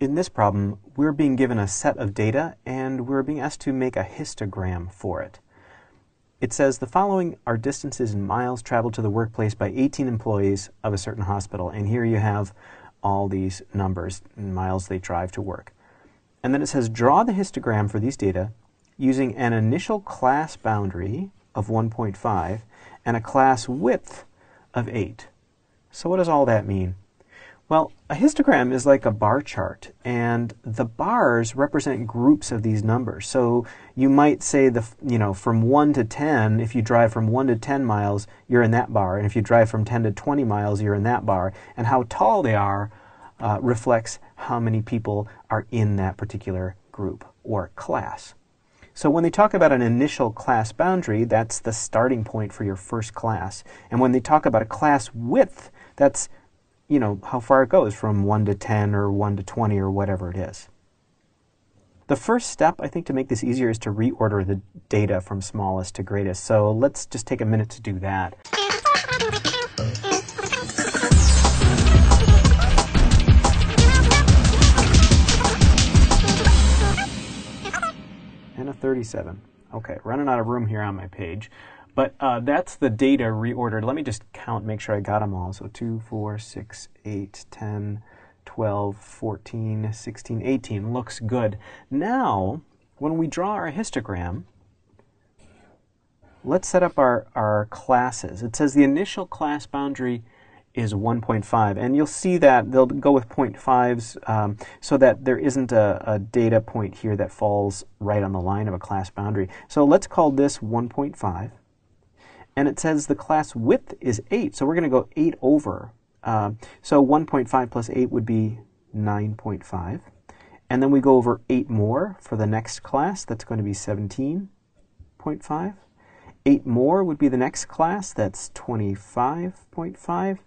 In this problem, we're being given a set of data and we're being asked to make a histogram for it. It says the following are distances in miles traveled to the workplace by 18 employees of a certain hospital. And here you have all these numbers in miles they drive to work. And then it says draw the histogram for these data using an initial class boundary of 1.5 and a class width of 8. So what does all that mean? Well, a histogram is like a bar chart, and the bars represent groups of these numbers. So you might say the you know from 1 to 10, if you drive from 1 to 10 miles, you're in that bar, and if you drive from 10 to 20 miles, you're in that bar. And how tall they are uh, reflects how many people are in that particular group or class. So when they talk about an initial class boundary, that's the starting point for your first class. And when they talk about a class width, that's you know, how far it goes from 1 to 10 or 1 to 20 or whatever it is. The first step, I think, to make this easier is to reorder the data from smallest to greatest. So let's just take a minute to do that. And a 37. Okay, running out of room here on my page. But uh, that's the data reordered. Let me just count, make sure I got them all. So 2, 4, 6, 8, 10, 12, 14, 16, 18. Looks good. Now, when we draw our histogram, let's set up our, our classes. It says the initial class boundary is 1.5 and you'll see that they'll go with 0.5s um, so that there isn't a, a, data point here that falls right on the line of a class boundary. So let's call this 1.5 and it says the class width is 8, so we're going to go 8 over. Uh, so 1.5 plus 8 would be 9.5. And then we go over 8 more for the next class, that's going to be 17.5. 8 more would be the next class, that's 25.5.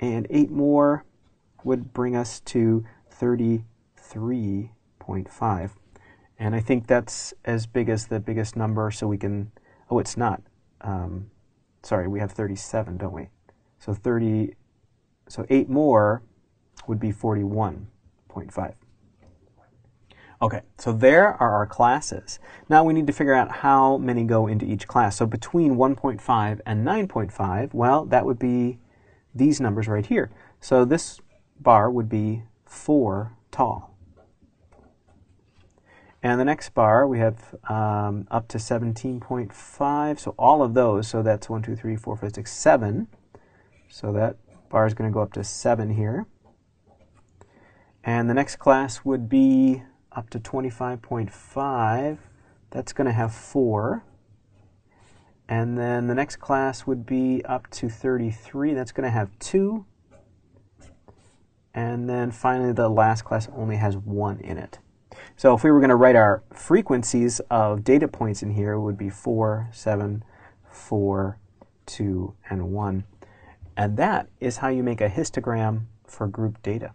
And 8 more would bring us to 33.5. And I think that's as big as the biggest number, so we can, oh, it's not. Um, sorry, we have 37, don't we? So 30, so 8 more would be 41.5. Okay, so there are our classes. Now we need to figure out how many go into each class. So between 1.5 and 9.5, well, that would be these numbers right here. So this bar would be 4 tall. And the next bar, we have um, up to 17.5. So all of those, so that's 1, 2, 3, 4, 5, 6, 7. So that bar is going to go up to 7 here. And the next class would be up to 25.5. That's going to have 4. And then the next class would be up to 33. That's going to have 2. And then finally, the last class only has 1 in it. So if we were going to write our frequencies of data points in here, it would be 4, 7, 4, 2, and 1. And that is how you make a histogram for group data.